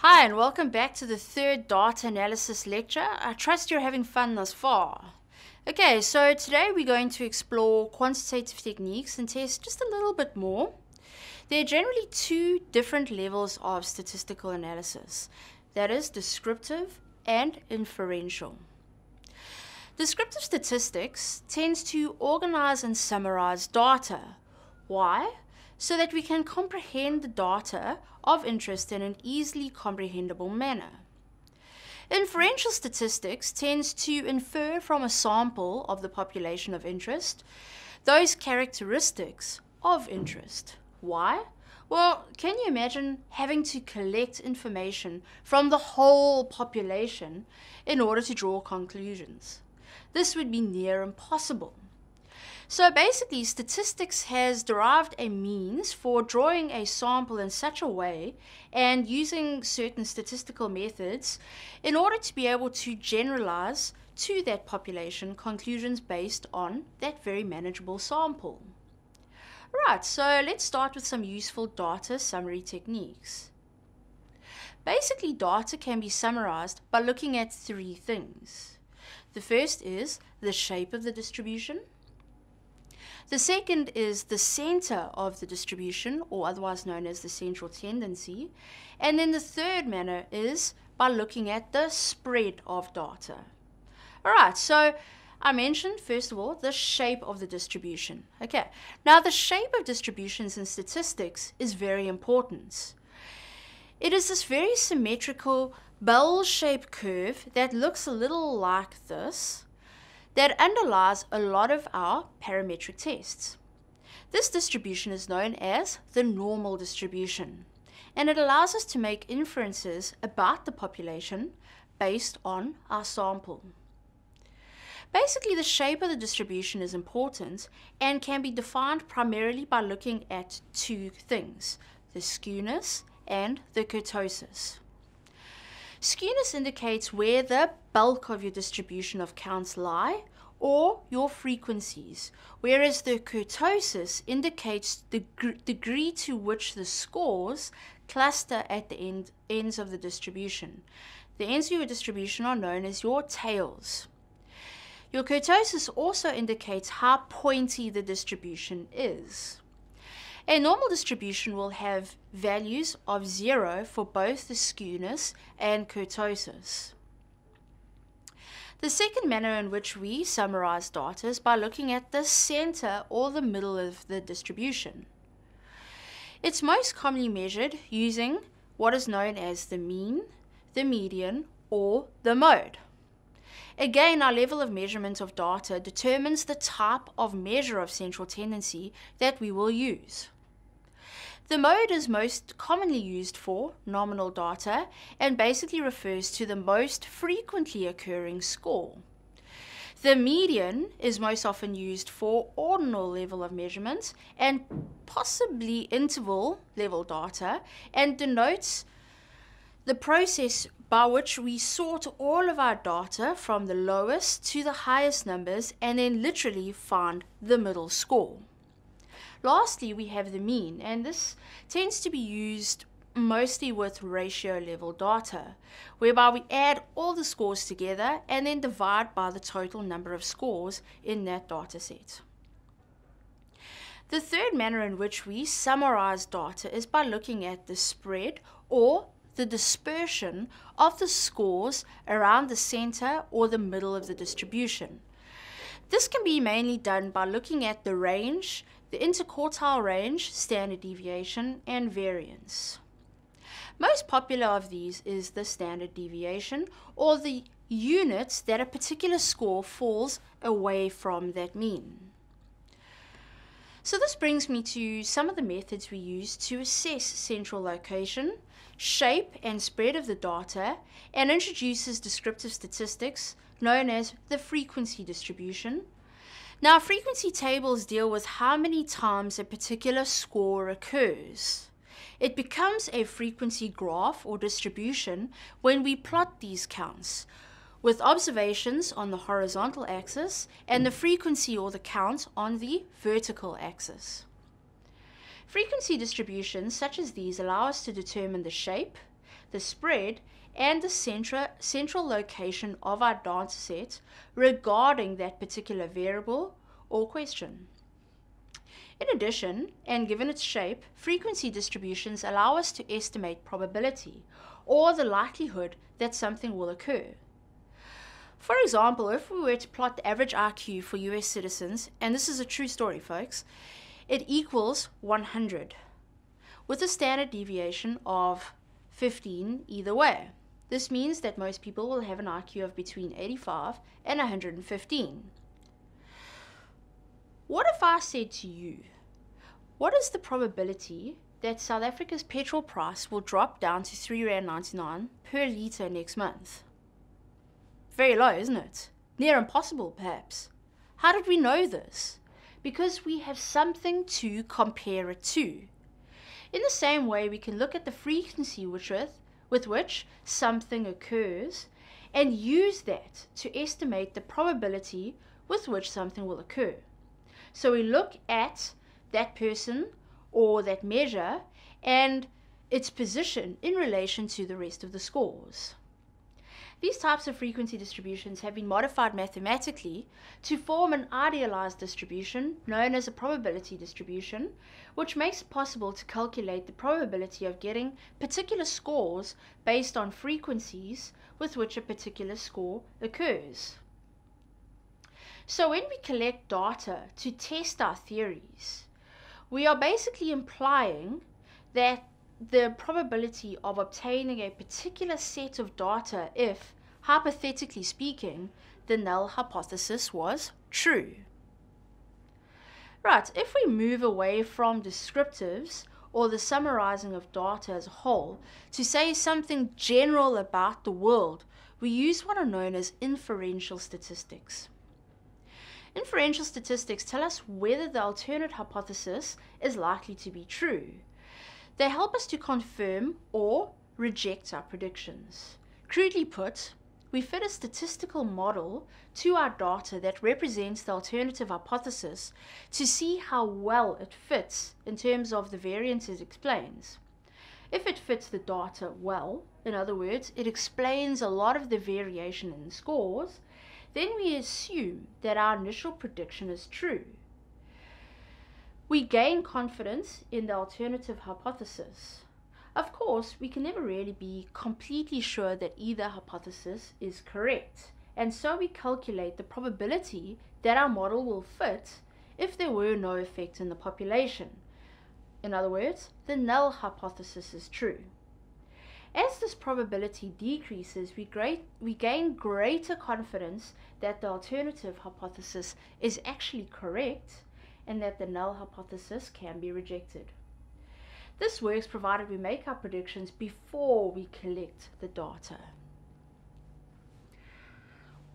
Hi, and welcome back to the third data analysis lecture. I trust you're having fun thus far. Okay, so today we're going to explore quantitative techniques and test just a little bit more. There are generally two different levels of statistical analysis that is, descriptive and inferential. Descriptive statistics tends to organize and summarize data. Why? So that we can comprehend the data of interest in an easily comprehensible manner. Inferential statistics tends to infer from a sample of the population of interest those characteristics of interest. Why? Well, can you imagine having to collect information from the whole population in order to draw conclusions? This would be near impossible. So basically, statistics has derived a means for drawing a sample in such a way and using certain statistical methods in order to be able to generalize to that population conclusions based on that very manageable sample. Right, so let's start with some useful data summary techniques. Basically, data can be summarized by looking at three things. The first is the shape of the distribution. The second is the center of the distribution, or otherwise known as the central tendency. And then the third manner is by looking at the spread of data. All right, so I mentioned, first of all, the shape of the distribution. Okay, now the shape of distributions in statistics is very important. It is this very symmetrical bell-shaped curve that looks a little like this that underlies a lot of our parametric tests. This distribution is known as the normal distribution, and it allows us to make inferences about the population based on our sample. Basically, the shape of the distribution is important and can be defined primarily by looking at two things, the skewness and the kurtosis. Skewness indicates where the bulk of your distribution of counts lie or your frequencies, whereas the kurtosis indicates the degree to which the scores cluster at the end, ends of the distribution. The ends of your distribution are known as your tails. Your kurtosis also indicates how pointy the distribution is. A normal distribution will have values of zero for both the skewness and kurtosis. The second manner in which we summarize data is by looking at the center or the middle of the distribution. It's most commonly measured using what is known as the mean, the median, or the mode. Again, our level of measurement of data determines the type of measure of central tendency that we will use. The mode is most commonly used for nominal data and basically refers to the most frequently occurring score. The median is most often used for ordinal level of measurement and possibly interval level data and denotes the process by which we sort all of our data from the lowest to the highest numbers and then literally find the middle score. Lastly, we have the mean, and this tends to be used mostly with ratio level data, whereby we add all the scores together and then divide by the total number of scores in that data set. The third manner in which we summarize data is by looking at the spread or the dispersion of the scores around the center or the middle of the distribution. This can be mainly done by looking at the range the interquartile range, standard deviation, and variance. Most popular of these is the standard deviation, or the units that a particular score falls away from that mean. So this brings me to some of the methods we use to assess central location, shape and spread of the data, and introduces descriptive statistics known as the frequency distribution, now, frequency tables deal with how many times a particular score occurs. It becomes a frequency graph or distribution when we plot these counts, with observations on the horizontal axis and the frequency or the count on the vertical axis. Frequency distributions such as these allow us to determine the shape, the spread, and the centra, central location of our data set regarding that particular variable or question. In addition, and given its shape, frequency distributions allow us to estimate probability or the likelihood that something will occur. For example, if we were to plot the average IQ for US citizens, and this is a true story, folks, it equals 100, with a standard deviation of 15 either way. This means that most people will have an IQ of between 85 and 115. What if I said to you, what is the probability that South Africa's petrol price will drop down to 3 Rand 99 per litre next month? Very low, isn't it? Near impossible, perhaps. How did we know this? Because we have something to compare it to. In the same way, we can look at the frequency with, with which something occurs and use that to estimate the probability with which something will occur. So we look at that person or that measure and its position in relation to the rest of the scores. These types of frequency distributions have been modified mathematically to form an idealized distribution known as a probability distribution, which makes it possible to calculate the probability of getting particular scores based on frequencies with which a particular score occurs. So when we collect data to test our theories, we are basically implying that the probability of obtaining a particular set of data if, hypothetically speaking, the null hypothesis was true. Right, if we move away from descriptives or the summarizing of data as a whole to say something general about the world, we use what are known as inferential statistics. Inferential statistics tell us whether the alternate hypothesis is likely to be true. They help us to confirm or reject our predictions. Crudely put, we fit a statistical model to our data that represents the alternative hypothesis to see how well it fits in terms of the variance it explains. If it fits the data well, in other words, it explains a lot of the variation in the scores, then we assume that our initial prediction is true. We gain confidence in the alternative hypothesis. Of course, we can never really be completely sure that either hypothesis is correct, and so we calculate the probability that our model will fit if there were no effect in the population. In other words, the null hypothesis is true. As this probability decreases, we, great, we gain greater confidence that the alternative hypothesis is actually correct and that the null hypothesis can be rejected. This works provided we make our predictions before we collect the data.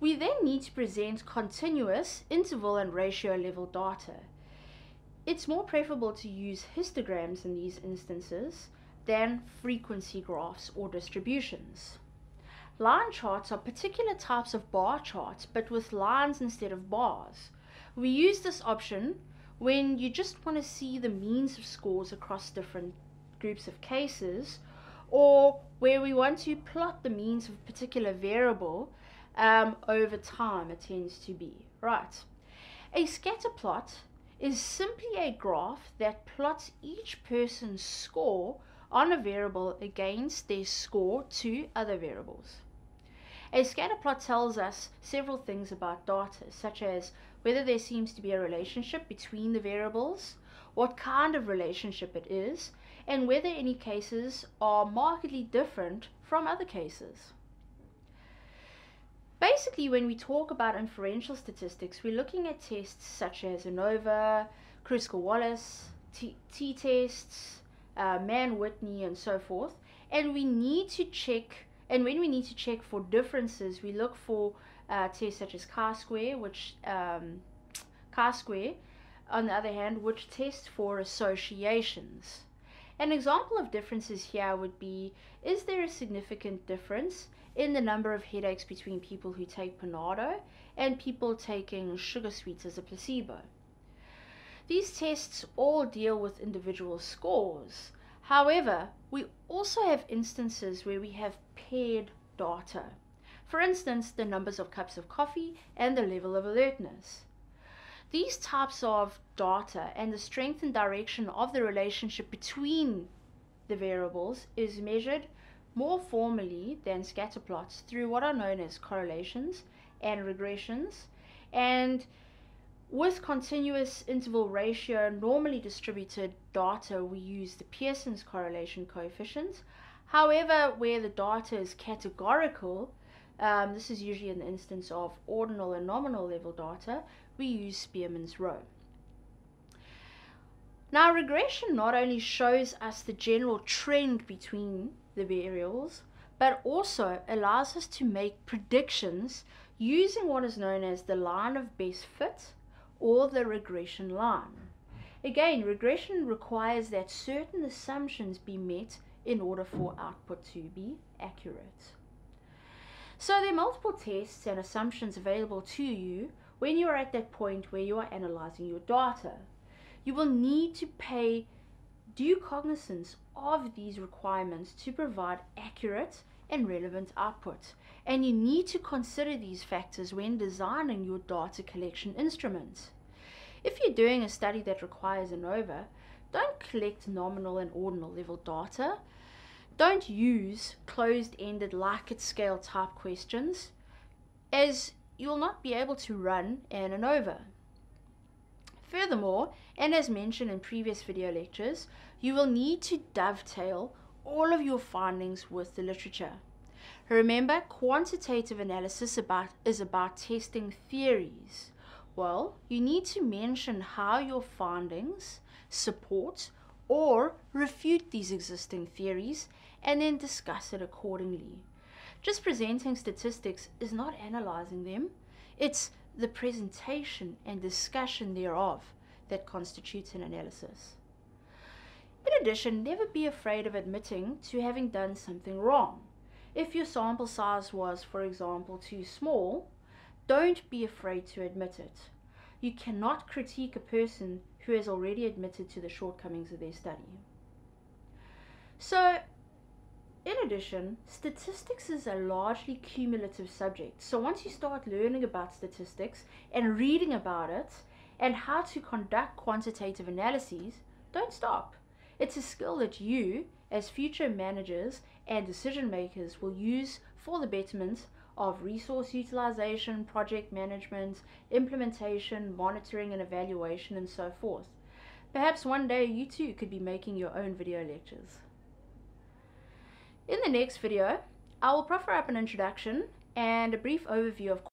We then need to present continuous interval and ratio level data. It's more preferable to use histograms in these instances than frequency graphs or distributions. Line charts are particular types of bar charts but with lines instead of bars. We use this option when you just want to see the means of scores across different groups of cases, or where we want to plot the means of a particular variable um, over time, it tends to be. Right. A scatter plot is simply a graph that plots each person's score on a variable against their score to other variables. A scatter plot tells us several things about data, such as whether there seems to be a relationship between the variables, what kind of relationship it is, and whether any cases are markedly different from other cases. Basically, when we talk about inferential statistics, we're looking at tests such as ANOVA, Kruskal-Wallis, t-tests, uh, Mann-Whitney, and so forth. And we need to check, and when we need to check for differences, we look for uh, tests such as chi-square, which um, chi-square, on the other hand, which tests for associations. An example of differences here would be, is there a significant difference in the number of headaches between people who take Panado and people taking sugar sweets as a placebo? These tests all deal with individual scores. However, we also have instances where we have paired data. For instance, the numbers of cups of coffee and the level of alertness. These types of data and the strength and direction of the relationship between the variables is measured more formally than scatter plots through what are known as correlations and regressions and with continuous interval ratio normally distributed data we use the Pearson's correlation coefficient. However where the data is categorical um, this is usually in the instance of ordinal and nominal level data we use Spearman's rho now regression not only shows us the general trend between the variables, but also allows us to make predictions using what is known as the line of best fit or the regression line. Again, regression requires that certain assumptions be met in order for output to be accurate. So there are multiple tests and assumptions available to you when you are at that point where you are analyzing your data you will need to pay due cognizance of these requirements to provide accurate and relevant output. And you need to consider these factors when designing your data collection instrument. If you're doing a study that requires ANOVA, don't collect nominal and ordinal level data. Don't use closed-ended Likert scale type questions as you will not be able to run an ANOVA. Furthermore, and as mentioned in previous video lectures, you will need to dovetail all of your findings with the literature. Remember, quantitative analysis about, is about testing theories. Well, you need to mention how your findings support or refute these existing theories and then discuss it accordingly. Just presenting statistics is not analyzing them, it's the presentation and discussion thereof that constitutes an analysis. In addition, never be afraid of admitting to having done something wrong. If your sample size was, for example, too small, don't be afraid to admit it. You cannot critique a person who has already admitted to the shortcomings of their study. So, in addition, statistics is a largely cumulative subject. So once you start learning about statistics and reading about it and how to conduct quantitative analyses, don't stop. It's a skill that you, as future managers and decision makers, will use for the betterment of resource utilization, project management, implementation, monitoring and evaluation, and so forth. Perhaps one day you too could be making your own video lectures. In the next video, I will proffer up an introduction and a brief overview of